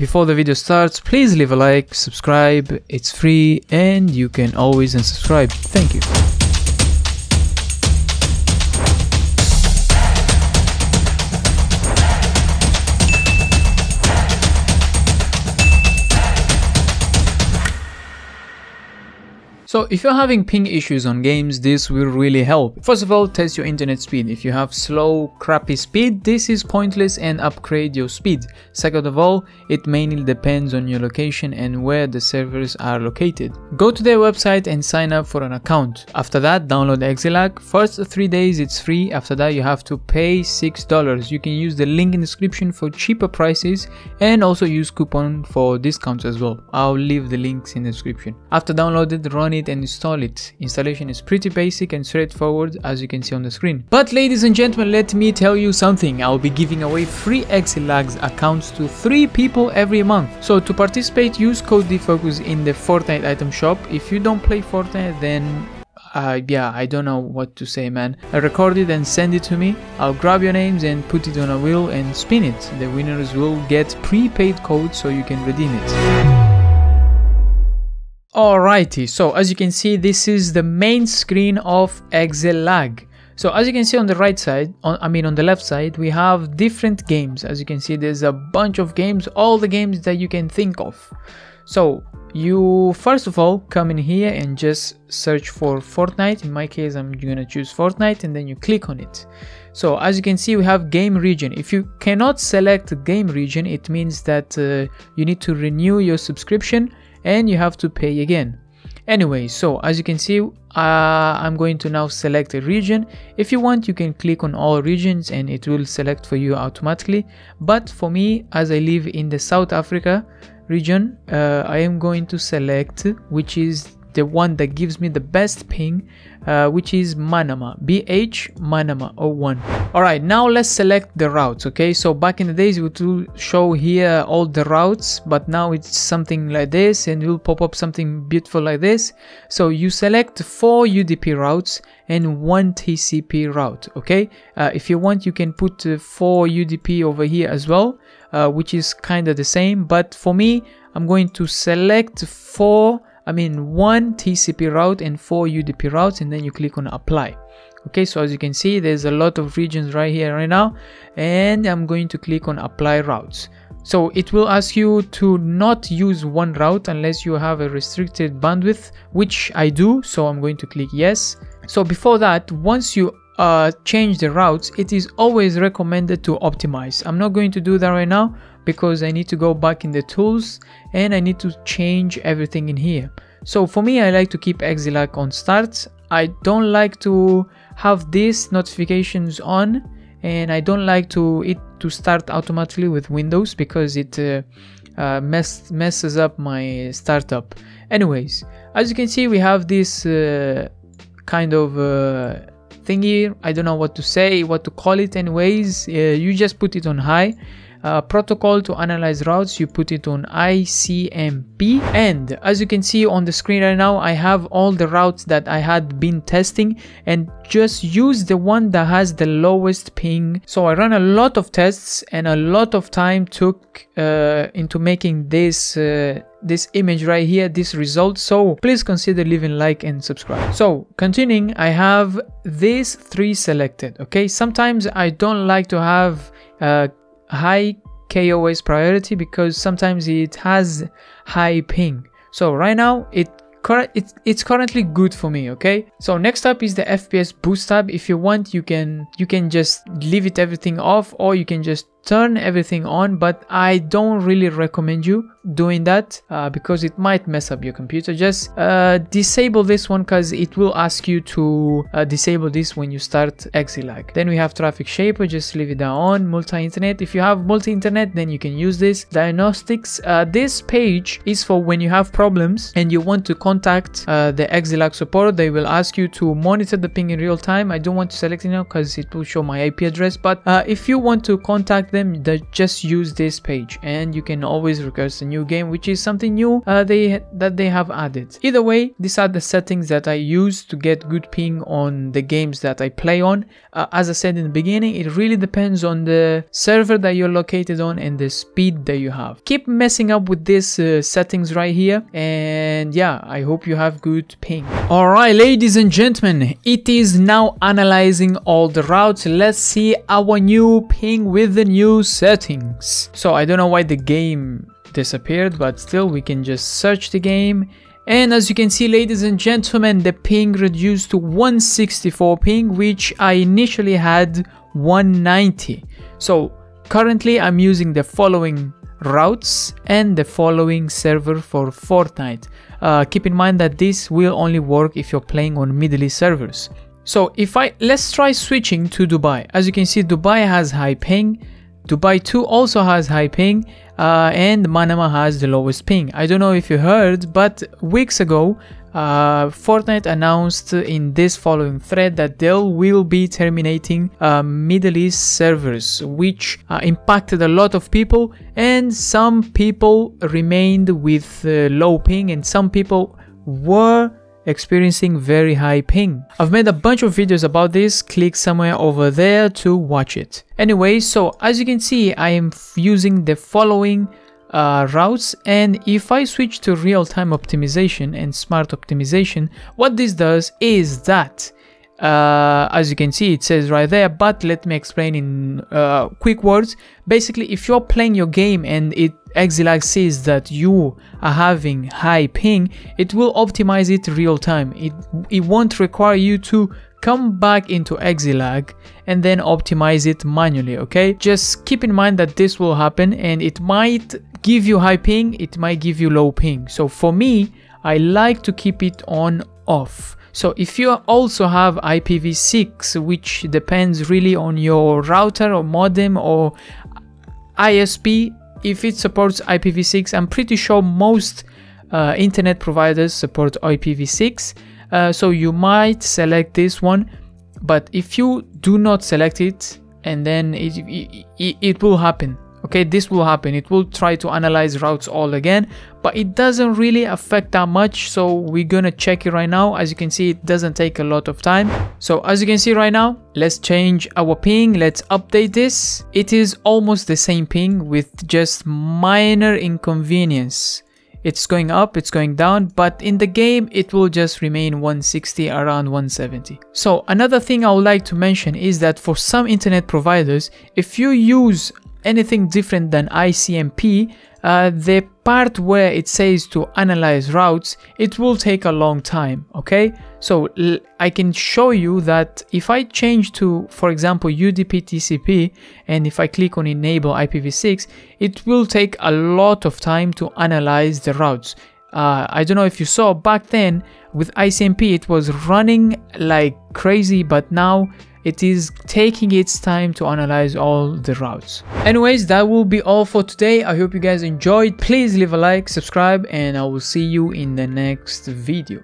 Before the video starts, please leave a like, subscribe, it's free and you can always unsubscribe. Thank you. So if you're having ping issues on games, this will really help. First of all, test your internet speed. If you have slow, crappy speed, this is pointless and upgrade your speed. Second of all, it mainly depends on your location and where the servers are located. Go to their website and sign up for an account. After that, download ExitLag. First 3 days it's free, after that you have to pay $6. You can use the link in the description for cheaper prices and also use coupon for discounts as well. I'll leave the links in the description. After downloaded, run it it and install it. Installation is pretty basic and straightforward as you can see on the screen. But ladies and gentlemen, let me tell you something. I'll be giving away free ExitLags accounts to 3 people every month. So to participate, use code DFocus in the Fortnite item shop. If you don't play Fortnite, then uh, yeah, I don't know what to say, man. I record it and send it to me. I'll grab your names and put it on a wheel and spin it. The winners will get prepaid codes so you can redeem it. Alrighty, so as you can see, this is the main screen of ExitLag. So as you can see on the right side, on, I mean on the left side, we have different games. As you can see, there's a bunch of games, all the games that you can think of. So you first of all come in here and just search for Fortnite. In my case, I'm gonna choose Fortnite and then you click on it. So as you can see, we have game region. If you cannot select game region, it means that uh, you need to renew your subscription and you have to pay again. Anyway so as you can see uh, I'm going to now select a region. If you want you can click on all regions and it will select for you automatically. But for me as I live in the South Africa region uh, I am going to select which is the one that gives me the best ping uh, which is Manama BH Manama 01 alright now let's select the routes okay? So back in the days it would show here all the routes but now it's something like this and it will pop up something beautiful like this. So you select four UDP routes and one TCP route okay? Uh, if you want you can put uh, four UDP over here as well uh, which is kind of the same but for me I'm going to select four I mean one TCP route and four UDP routes and then you click on apply. Okay so as you can see there's a lot of regions right here right now and I'm going to click on apply routes. So it will ask you to not use one route unless you have a restricted bandwidth which I do so I'm going to click yes. So before that once you uh, change the routes it is always recommended to optimize I'm not going to do that right now because I need to go back in the tools and I need to change everything in here. So for me, I like to keep ExitLag on start. I don't like to have these notifications on and I don't like to it to start automatically with Windows because it uh, uh, mess, messes up my startup. Anyways, as you can see, we have this uh, kind of uh, thingy. I don't know what to say, what to call it anyways. Uh, you just put it on high uh, protocol to analyze routes you put it on ICMP and as you can see on the screen right now I have all the routes that I had been testing and just use the one that has the lowest ping. So I ran a lot of tests and a lot of time took uh, into making this uh, this image right here this result. So please consider leaving like and subscribe. So continuing i have these three selected okay? Sometimes i don't like to have uh, high QoS priority because sometimes it has high ping. So right now it it's, it's currently good for me okay so next up is the fps boost tab if you want you can you can just leave it everything off or you can just turn everything on but i don't really recommend you doing that uh, because it might mess up your computer just uh, disable this one because it will ask you to uh, disable this when you start ExitLag. Then we have traffic shaper, just leave it on. Multi-internet, if you have multi-internet then you can use this. Diagnostics, uh, this page is for when you have problems and you want to contact uh, the ExitLag support. They will ask you to monitor the ping in real time. I don't want to select it now because it will show my IP address but uh, if you want to contact them that just use this page and you can always request a new game which is something new uh, they that they have added. Either way these are the settings that i use to get good ping on the games that i play on. Uh, as i said in the beginning it really depends on the server that you're located on and the speed that you have. Keep messing up with these uh, settings right here and yeah i hope you have good ping. All right ladies and gentlemen it is now analyzing all the routes. Let's see our new ping with the new settings so i don't know why the game disappeared but still we can just search the game and as you can see ladies and gentlemen the ping reduced to 164 ping which i initially had 190 so currently i'm using the following routes and the following server for Fortnite. Uh, keep in mind that this will only work if you're playing on Middle East servers. So if I let's try switching to Dubai. As you can see, Dubai has high ping. Dubai 2 also has high ping uh, and Manama has the lowest ping. I don't know if you heard, but weeks ago, uh, Fortnite announced in this following thread that they will be terminating uh, Middle East servers, which uh, impacted a lot of people, and some people remained with uh, low ping, and some people were experiencing very high ping. I've made a bunch of videos about this, click somewhere over there to watch it. Anyway, so as you can see, I am using the following uh, routes and if I switch to real-time optimization and smart optimization, what this does is that uh, as you can see it says right there but let me explain in uh, quick words. Basically if you're playing your game and it ExitLag sees that you are having high ping it will optimize it real time. It it won't require you to come back into ExitLag and then optimize it manually okay? Just keep in mind that this will happen and it might give you high ping it might give you low ping. So for me I like to keep it on off so if you also have IPv6, which depends really on your router or modem or ISP, if it supports IPv6, I'm pretty sure most uh, internet providers support IPv6. Uh, so you might select this one, but if you do not select it, and then it, it, it will happen okay this will happen it will try to analyze routes all again but it doesn't really affect that much so we're gonna check it right now. As you can see it doesn't take a lot of time. So as you can see right now let's change our ping. Let's update this. It is almost the same ping with just minor inconvenience. It's going up it's going down but in the game it will just remain 160 around 170 so another thing i would like to mention is that for some internet providers if you use anything different than ICMP, uh, the part where it says to analyze routes, it will take a long time, okay? So I can show you that if I change to, for example, UDP TCP, and if I click on enable IPv6, it will take a lot of time to analyze the routes. Uh, I don't know if you saw back then with ICMP, it was running like crazy, but now it is taking its time to analyze all the routes. Anyways, that will be all for today. I hope you guys enjoyed. Please leave a like, subscribe, and I will see you in the next video.